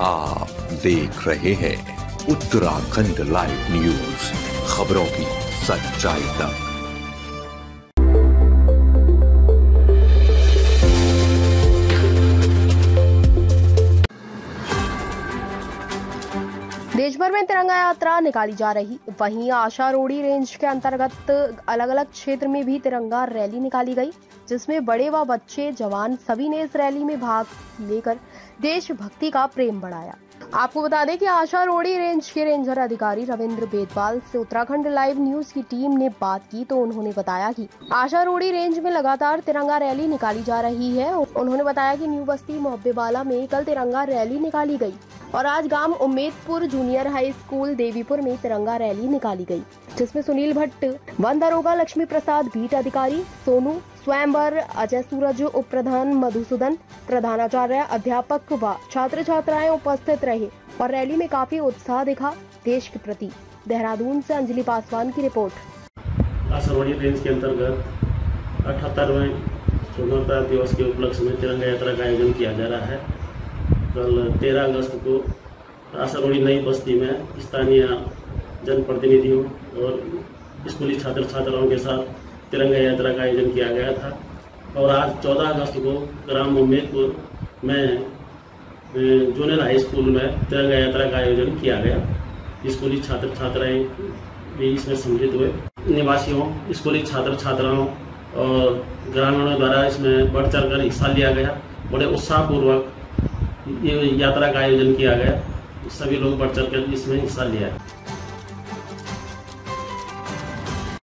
आप देख रहे हैं उत्तराखंड लाइव न्यूज़ खबरों की सच्चाई तक। देश भर में तिरंगा यात्रा निकाली जा रही। वहीं आशा रोड़ी रेंज के अंतर्गत अलग अलग क्षेत्र में भी तिरंगा रैली निकाली गई, जिसमें बड़े व बच्चे, जवान सभी ने इस रैली में भाग लेकर देशभक्ति का प्रेम बढ़ाया। आपको बता दें कि आशा रोड़ी रेंज के रेंजर अधिकारी रविंद्र बेदवाल से उत्तराखंड लाइव न्यूज़ की टीम ने बात की तो उन्होंने बताया कि आशा रोड़ी रेंज में लगातार तिरंगा रैली निकाली जा रही है। उन्होंने बताया कि न्यू बस्ती मोहब्बेवाला में कल तिरंगा रैली निकाली गई। और आज गाँव Ummedpur junior high school Devipur में तिरंगा रैली निकाली गई, जिसमें सुनील भट्ट, वन दरोगा लक्ष्मी प्रसाद, बीट अधिकारी, सोनू, स्वयंवर, अजय सूरज उप प्रधान मधुसूदन, प्रधानाचार्य, अध्यापक व छात्र छात्राएँ उपस्थित रहे और रैली में काफ़ी उत्साह दिखा देश के प्रति। देहरादून से अंजलि पासवान की रिपोर्ट। रेंज के अंतर्गत अठहत्तरवें स्वतंत्रता दिवस के उपलक्ष्य में तिरंगा यात्रा का आयोजन किया जा रहा है। कल तेरह अगस्त को आसरवाड़ी नई बस्ती में स्थानीय जनप्रतिनिधियों और स्कूली छात्र छात्राओं के साथ तिरंगा यात्रा का आयोजन किया गया था। और आज 14 अगस्त को ग्राम उम्मेदपुर में जूनियर हाई स्कूल में तिरंगा यात्रा का आयोजन किया गया। स्कूली छात्र छात्राएँ भी इसमें सम्मिलित हुए। निवासियों, स्कूली छात्र छात्राओं और ग्रामीणों द्वारा इसमें बढ़ चढ़ कर हिस्सा लिया गया। बड़े उत्साहपूर्वक ये यात्रा का आयोजन किया गया। सभी लोग बढ़ चढ़ कर इसमें हिस्सा लिया